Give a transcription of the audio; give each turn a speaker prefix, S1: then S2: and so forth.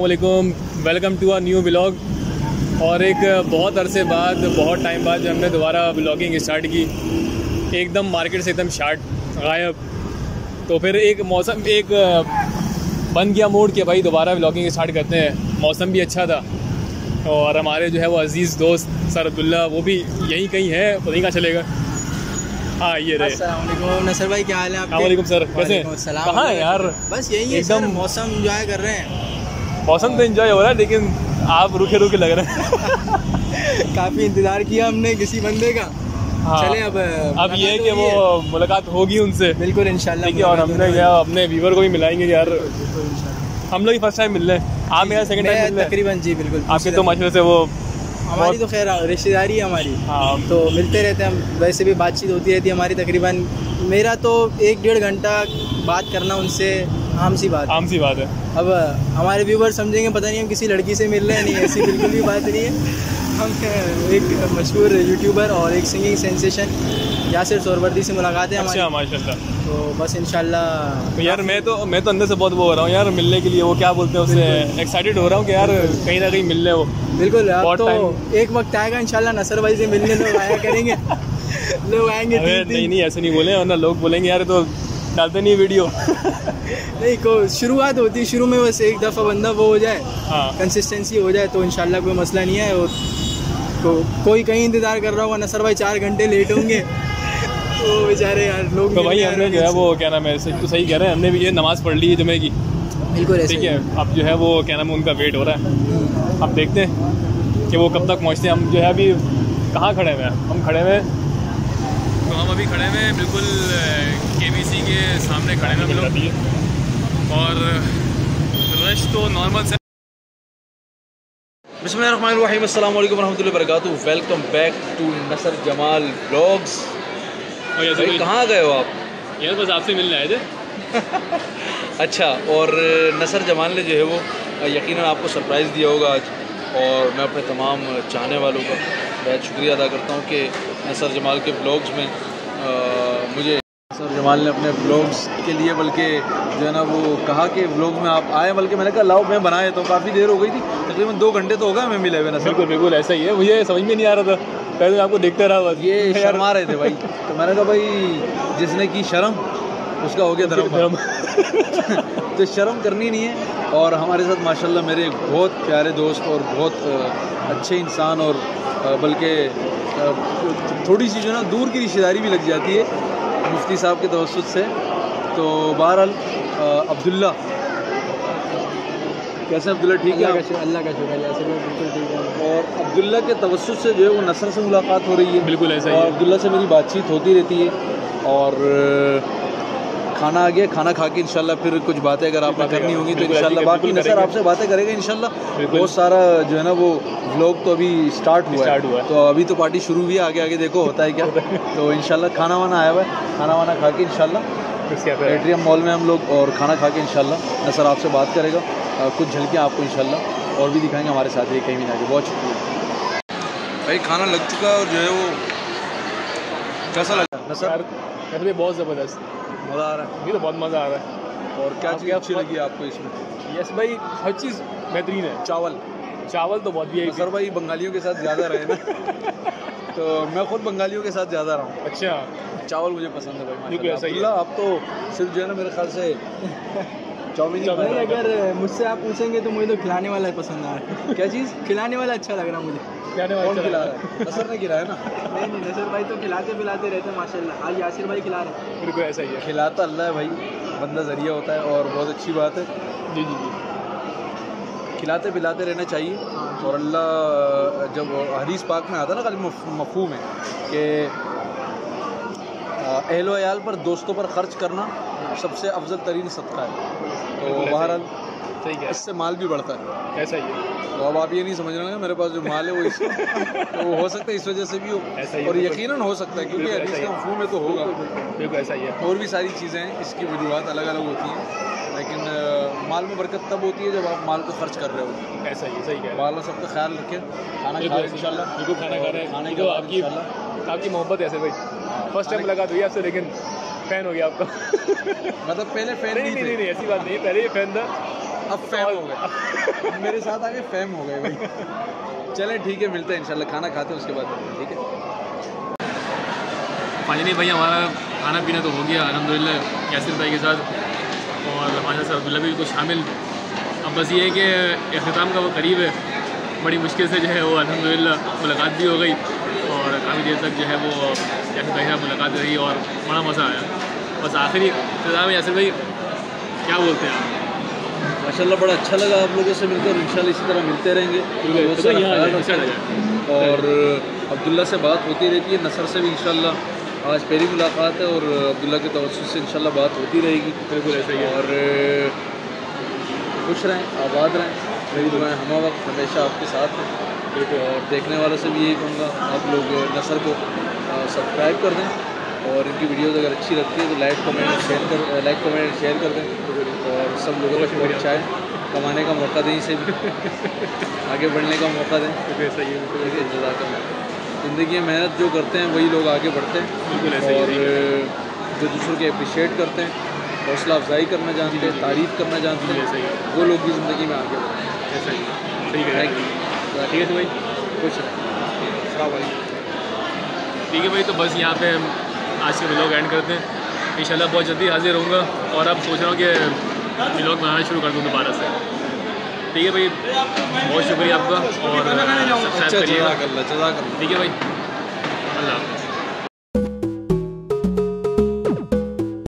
S1: असलकुम welcome to our new blog और एक बहुत अरसे बाद बहुत टाइम बाद जब हमने दोबारा ब्लॉगिंग स्टार्ट की एकदम मार्केट से एकदम शार्ट गायब। तो फिर एक मौसम एक बन गया मूड कि भाई दोबारा ब्लॉगिंग स्टार्ट करते हैं। मौसम भी अच्छा था। और हमारे जो है वो अज़ीज़ दोस्त सर अब्दुल्ला वो भी यहीं कहीं है नहीं कहाँ चलेगा। हाँ ये रहे।
S2: नसर भाई क्या हाल है
S1: वालेकुम सर कैसे? कहाँ है यार?
S2: बस यही है
S1: एकदम-
S2: मौसम एंजॉय कर रहे हैं।
S1: मौसम तो एंजॉय हो रहा है लेकिन आप रुके रुके लग रहे हैं।
S2: काफ़ी इंतज़ार किया हमने किसी बंदे का।
S1: हाँ।
S2: चले अब
S1: अब ये है कि वो मुलाकात होगी उनसे।
S2: बिल्कुल इंशाल्लाह
S1: ठीक है और हमने क्या अपने व्यूवर को भी मिलाएँगे यार हम लोग ही फ़र्स्ट टाइम मिल रहे हैं। आप मेरा सेकंड टाइम मिल रहे हैं।
S2: तकरीबन जी बिल्कुल
S1: आपके तो माशरे से वो
S2: हमारी तो खैर रिश्तेदारी है हमारी।
S1: हाँ।
S2: तो मिलते रहते हैं हम। वैसे भी बातचीत होती रहती है हमारी तकरीबन। मेरा तो एक डेढ़ घंटा बात करना उनसे आम सी बात
S1: आम सी बात है।
S2: अब हमारे व्यूवर समझेंगे पता नहीं हम किसी लड़की से मिल रहे हैं नहीं ऐसी बिल्कुल भी बात नहीं है। हम एक मशहूर यूट्यूबर और एक सिंगिंग सेंसेशन यासिर सोरवर्दी से मुलाकात है
S1: अच्छा माशाल्लाह।
S2: तो बस इंशाल्लाह
S1: तो यार मैं तो मैं तो अंदर से बहुत वो हो रहा हूँ यार मिलने के लिए वो क्या बोलते हैं उससे एक्साइटेड हो रहा हूँ कि यार कहीं ना कहीं मिल रहे वो
S2: बिल्कुल अब तो एक वक्त आएगा इंशाल्लाह नसर भाई से मिलने लोग आया करेंगे। लोग आएँगे
S1: नहीं नहीं ऐसे नहीं बोले वरना लोग बोलेंगे यार तो डालते नहीं वीडियो
S2: नहीं को शुरुआत होती है शुरू में बस एक दफ़ा बंदा वो हो जाए
S1: हाँ।
S2: कंसिस्टेंसी हो जाए तो इंशाल्लाह कोई मसला नहीं है और तो कोई कहीं इंतज़ार कर रहा होगा नसर भाई चार घंटे लेट होंगे। तो बेचारे यार लोग
S1: तो भाई हमने जो है वो क्या नाम है तो सही कह रहे हैं हमने भी ये नमाज़ पढ़ ली है जुमे की।
S2: बिल्कुल
S1: ठीक है। अब जो है वो क्या नाम है उनका वेट हो रहा है। अब देखते हैं कि वो कब तक पहुँचते हैं। हम जो है अभी कहाँ खड़े हुए हैं? हम खड़े हुए हैं तो हम अभी खड़े हैं बिल्कुल के के सामने खड़े हैं हम लोग। और रश तो नॉर्मल से
S3: बिस्मिल्लाम वरहमतुल्लाहि वबरकातुहू। Welcome back to Nasar Jamal blogs कहाँ गए हो आप?
S1: यार बस आपसे मिलने आए थे।
S3: अच्छा और नसर जमाल ने जो है वो यकीनन आपको सरप्राइज़ दिया होगा आज और मैं अपने तमाम चाहने वालों का बहुत शुक्रिया अदा करता हूँ कि नसर जमाल के ब्लॉग्स में अ, मुझे नसर जमाल ने अपने ब्लॉग्स के लिए बल्कि जो है ना वो कहा कि ब्लॉग में आप आए बल्कि मैंने कहा लाओ मैं बनाए तो काफ़ी देर हो गई थी तकरीबन दो घंटे तो हो गए हमें मिले हुए नसर
S1: बिल्कुल बिल्कुल ऐसा ही है। मुझे समझ में नहीं आ रहा था। पहले आपको देखते रहा बस।
S3: ये शर्मा रहे थे भाई। तो मैंने कहा भाई जिसने की शर्म उसका हो गया धर्म
S1: धर्म।
S3: तो शर्म करनी नहीं है और हमारे साथ माशाल्लाह मेरे बहुत प्यारे दोस्त और बहुत अच्छे इंसान और बल्कि थोड़ी सी जो है ना दूर की रिश्तेदारी भी लग जाती है मुफ्ती साहब के तवसत से। तो बहरहाल अब्दुल्ला। कैसे अब्दुल्ला? ठीक है
S2: अल्लाह का? शुक्र अल्लाह है बिल्कुल ठीक है।
S3: और अब्दुल्ला के तवसत से जो है वो नसर से मुलाकात हो रही है।
S1: बिल्कुल ऐसा ही
S3: और अब्दुल्ला से मेरी बातचीत होती रहती है। और खाना आ गया खाना खा के इंशाल्लाह फिर कुछ बातें अगर आपने करनी होंगी तो इंशाल्लाह बाकी नसर आपसे बातें करेगा इंशाल्लाह।
S1: बिल्कुल।
S3: बहुत सारा जो है ना वो व्लॉग तो अभी स्टार्ट हुआ है। तो अभी तो पार्टी शुरू हुई है आगे आगे देखो होता है क्या। तो इंशाल्लाह खाना वाना आया हुआ है खाना वाना खा के इंशाल्लाह।
S1: उसके
S3: एट्रियम मॉल में हम लोग और खाना खा के इंशाल्लाह। नसर आपसे बात करेगा। कुछ झलकियाँ आपको इंशाल्लाह और भी दिखाएँगे हमारे साथ ही कहीं भी ना बहुत शुक्रिया। भाई खाना लग चुका है और जो है वो कैसा लगा? नसर?
S1: बहुत ज़बरदस्त।
S3: मज़ा आ रहा है।
S1: मुझे तो बहुत मज़ा आ रहा है।
S3: और क्या चीज़ अच्छी लगी आपको इसमें?
S1: यस भाई हर चीज़ बेहतरीन है।
S3: चावल।
S1: चावल तो बहुत भी है।
S3: सर भाई बंगालियों के साथ ज़्यादा रहे ना। तो मैं खुद बंगालियों के साथ ज़्यादा रहा हूँ।
S1: अच्छा।
S3: चावल मुझे पसंद है भाई सही। आप तो सिर्फ़ जो है ना मेरे ख्याल से चाउमीन ही रहे
S2: अगर मुझसे आप पूछेंगे तो मुझे तो खिलाने वाला ही पसंद आ रहा है।
S3: क्या चीज़?
S2: खिलाने वाला अच्छा लग रहा है मुझे।
S1: क्या नाम
S3: कौन
S1: अच्छा
S3: खिला रहा है? असर ने खिलाया ना?
S2: नहीं नहीं नसर भाई तो खिलाते पिलाते रहते हैं माशाल्लाह। आज यासिर भाई खिला रहे हैं।
S1: बिल्कुल ऐसा ही है।
S3: खिलाता अल्लाह है भाई। बंदा ज़रिया होता है और बहुत अच्छी बात है।
S1: जी जी जी।
S3: खिलाते पिलाते रहना चाहिए। और अल्लाह जब हदीस पाक में आता है ना खाली मफहू में कि अहलो पर दोस्तों पर खर्च करना सबसे अफजल तरीन सदका है। तो बहरहाल
S1: है।
S3: इससे माल भी बढ़ता है।
S1: ऐसा ही है।
S3: तो अब आप ये नहीं समझ रहे ना मेरे पास जो माल है वो इस तो वो हो सकता है इस वजह से भी हो।
S1: ऐसा ही
S3: और। यकीनन हो सकता है क्योंकि हदीस का
S1: है।
S3: मफहूम में तो होगा।
S1: बिल्कुल ऐसा ही है।
S3: और भी सारी चीज़ें हैं इसकी वजूहत अलग अलग होती हैं। लेकिन माल में बरकत तब होती है जब आप माल को खर्च कर रहे हो।
S1: ऐसा ही है सही हैं।
S3: वालों सबका ख्याल रखें खाना इंशाल्लाह।
S1: बिल्कुल खाना खा रहे हैं।
S3: खाने के
S1: आपकी आपकी मोहब्बत ऐसे भाई। फ़र्स्ट टाइम मुलाकात हुई आपसे लेकिन फ़ैन हो गया आपका।
S3: मतलब पहले फ़ैन
S1: नहीं
S3: नहीं
S1: नहीं नहीं
S3: थे।
S1: नहीं ऐसी बात नहीं पहले ही फ़ैन था।
S3: अब फैम हो गए। मेरे साथ आगे फैम हो गए भाई। चले ठीक है मिलते हैं इंशाल्लाह। खाना खाते हैं उसके बाद ठीक है?
S1: फाइनली भाई हमारा खाना पीना तो हो गया अलहमदिल्ला यासिर भाई के साथ। और हमारे साथ अब्दुल्ला भी कुछ शामिल। अब बस ये है कि अख्ताम का वो करीब है। बड़ी मुश्किल से जो है वो अलहमदिल्ला मुलाकात भी हो गई। काफ़ी देर तक जो है वो यासिर भाई से मुलाकात रही और बड़ा मज़ा आया। बस आखिरी इख्ताम यासिर भाई क्या बोलते हैं आप?
S3: माशाल्लाह बड़ा अच्छा लगा आप लोगों से मिलकर। इंशाल्लाह इसी तरह मिलते रहेंगे। और अब्दुल्ला से बात होती रहती है नसर से भी इंशाल्लाह। आज पहली मुलाकात है और अब्दुल्ला के तवसत से इंशाल्लाह बात होती रहेगी।
S1: बिल्कुल ऐसा ही
S3: और खुश रहें आबाद रहें। मेरी दुआएँ हम वक्त हमेशा आपके साथ हैं। और देखने वालों से भी यही कहूँगा आप लोग नसर को सब्सक्राइब कर दें और इनकी वीडियोज़ अगर अच्छी लगती है तो लाइक कमेंट शेयर कर लाइक कमेंट शेयर कर दें और सब लोगों का तक पहुँचाएँ कमाने का मौका दें इसे भी आगे बढ़ने का मौका दें।
S1: है
S3: ज़िंदगी में मेहनत जो करते हैं वही लोग आगे बढ़ते हैं
S1: ही
S3: और जो दूसरों के अप्रिशिएट करते हैं हौसला अफजाई करना जानते हैं तारीफ़ करना जानते
S1: ही
S3: हैं वो लोग भी ज़िंदगी में आगे बढ़ते हैं।
S1: ही है। सही रहे
S3: थैंक
S1: हैं
S3: यू
S1: ठीक है तो भाई?
S3: कुछ
S1: ठीक है भाई तो बस यहाँ पे हम आज के ब्लॉग एंड करते हैं। इंशाल्लाह बहुत जल्दी हाजिर रहूँगा और अब सोच रहा हूँ कि ब्लॉग बनाना शुरू कर दूँ दोबारा से। ठीक है भाई बहुत शुक्रिया आपका और सब्सक्राइब करिएगा। ठीक है भाई अल्लाह हाफ़िज़।